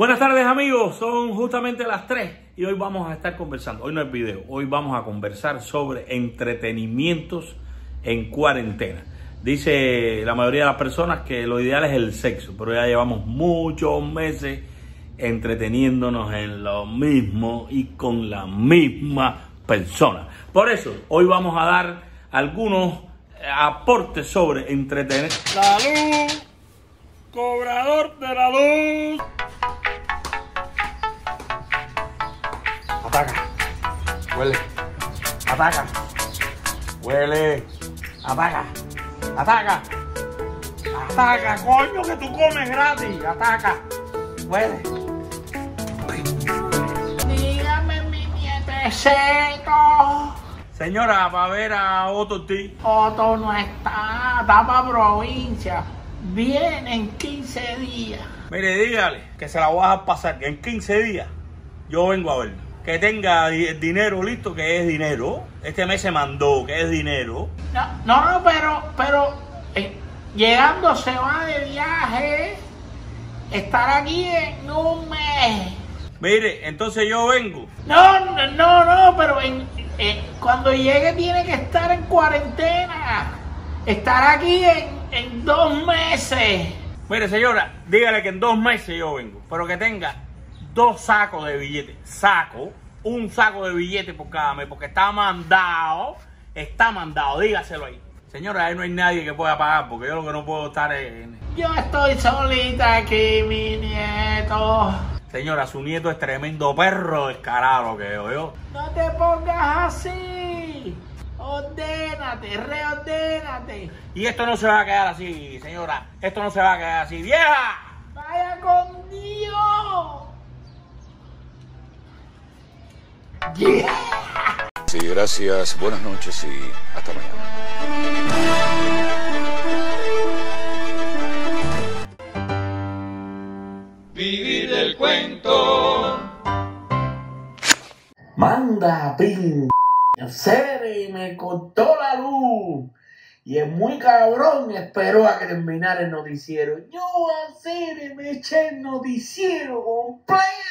Buenas tardes amigos, son justamente las 3 y hoy vamos a estar conversando, hoy no es video, hoy vamos a conversar sobre entretenimientos en cuarentena. Dice la mayoría de las personas que lo ideal es el sexo, pero ya llevamos muchos meses entreteniéndonos en lo mismo y con la misma persona. Por eso, hoy vamos a dar algunos aportes sobre entretener. La luz, cobrador de la luz. Huele. Ataca. Huele. Ataca. Ataca. Ataca, coño, que tú comes gratis. Ataca. Huele. Dígame, mi nietecito. Señora, va a ver a Otto T. Otto no está, está para provincia. Viene en 15 días. Mire, dígale que se la voy a dejar pasar. En 15 días yo vengo a ver. Que tenga dinero listo, que es dinero. Este mes se mandó, que es dinero. No, no, pero, pero eh, llegando se va de viaje. Estar aquí en un mes. Mire, entonces yo vengo. No, no, no, no, pero en- eh, cuando llegue tiene que estar en cuarentena. Estar aquí en, en dos meses. Mire, señora, dígale que en dos meses yo vengo, pero que tenga dos sacos de billetes. Saco, un saco de billetes por cada mes, porque está mandado, está mandado, dígaselo ahí. Señora, ahí no hay nadie que pueda pagar, porque yo lo que no puedo estar es... Yo estoy solita aquí, mi nieto. Señora, su nieto es tremendo perro descarado que yo, yo. No te pongas así. Ordénate, reordénate. Y esto no se va a quedar así, señora. Esto no se va a quedar así. ¡Vieja! Vaya con Dios. Sí, gracias. Buenas noches y hasta mañana. Vivir del cuento. Manda, pin. Cere, me cortó la luz. Y es muy cabrón, esperó a que terminara el noticiero. Yo a Cere me eché el noticiero completo.